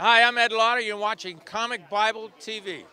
Hi, I'm Ed Lauder. You're watching Comic Bible TV.